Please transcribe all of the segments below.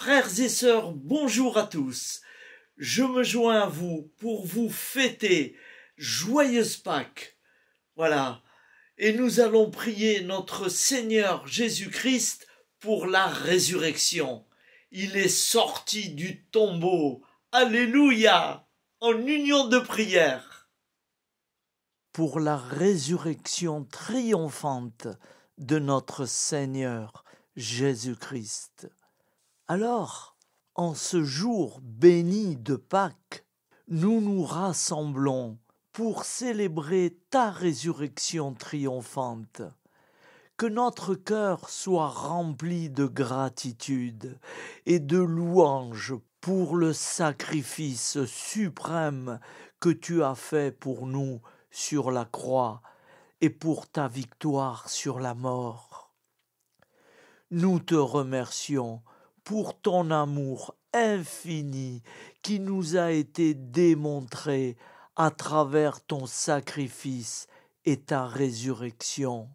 Frères et sœurs, bonjour à tous. Je me joins à vous pour vous fêter joyeuse Pâques. Voilà. Et nous allons prier notre Seigneur Jésus-Christ pour la résurrection. Il est sorti du tombeau. Alléluia. En union de prière. Pour la résurrection triomphante de notre Seigneur Jésus-Christ. Alors, en ce jour béni de Pâques, nous nous rassemblons pour célébrer ta résurrection triomphante. Que notre cœur soit rempli de gratitude et de louange pour le sacrifice suprême que tu as fait pour nous sur la croix et pour ta victoire sur la mort. Nous te remercions pour ton amour infini qui nous a été démontré à travers ton sacrifice et ta résurrection.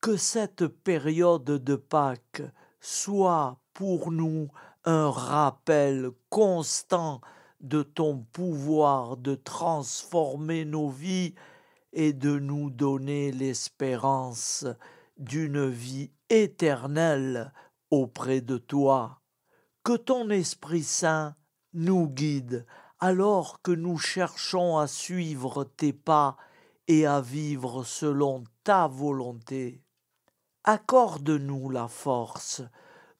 Que cette période de Pâques soit pour nous un rappel constant de ton pouvoir de transformer nos vies et de nous donner l'espérance d'une vie éternelle auprès de toi. Que ton Esprit Saint nous guide alors que nous cherchons à suivre tes pas et à vivre selon ta volonté. Accorde-nous la force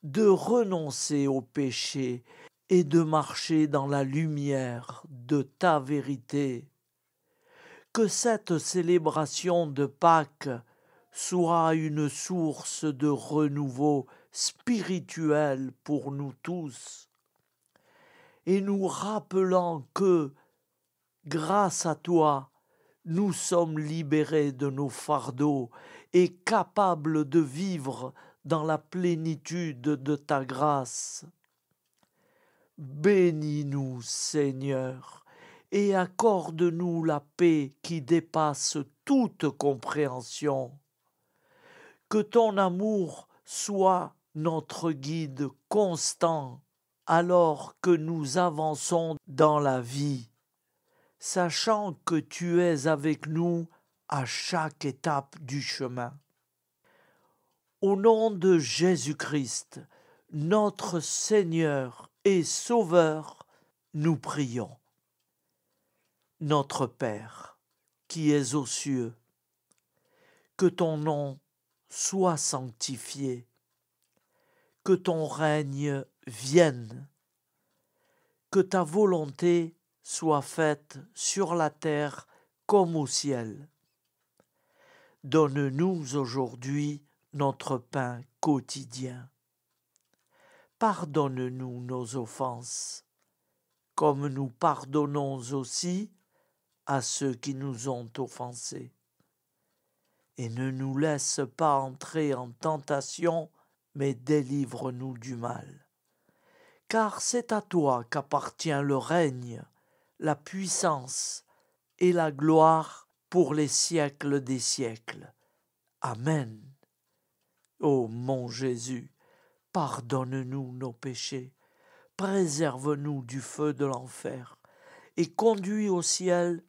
de renoncer au péché et de marcher dans la lumière de ta vérité. Que cette célébration de Pâques soit une source de renouveau spirituel pour nous tous, et nous rappelant que, grâce à toi, nous sommes libérés de nos fardeaux et capables de vivre dans la plénitude de ta grâce. Bénis-nous, Seigneur, et accorde-nous la paix qui dépasse toute compréhension. Que ton amour soit notre guide constant alors que nous avançons dans la vie, sachant que tu es avec nous à chaque étape du chemin. Au nom de Jésus-Christ, notre Seigneur et Sauveur, nous prions. Notre Père, qui es aux cieux, que ton nom soit sanctifié que ton règne vienne, que ta volonté soit faite sur la terre comme au ciel. Donne-nous aujourd'hui notre pain quotidien. Pardonne-nous nos offenses, comme nous pardonnons aussi à ceux qui nous ont offensés. Et ne nous laisse pas entrer en tentation, mais délivre-nous du mal. Car c'est à toi qu'appartient le règne, la puissance et la gloire pour les siècles des siècles. Amen. Ô mon Jésus, pardonne-nous nos péchés, préserve-nous du feu de l'enfer, et conduis au ciel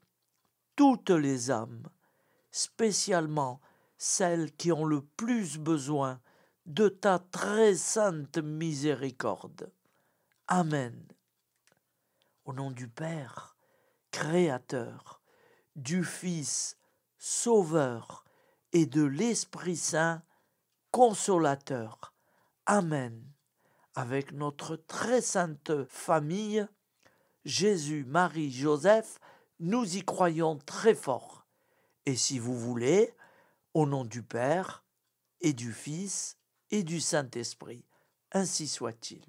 toutes les âmes, spécialement celles qui ont le plus besoin de ta très sainte miséricorde. Amen. Au nom du Père, Créateur, du Fils, Sauveur, et de l'Esprit Saint, Consolateur. Amen. Avec notre très sainte famille, Jésus, Marie, Joseph, nous y croyons très fort. Et si vous voulez, au nom du Père et du Fils et du Saint-Esprit. Ainsi soit-il.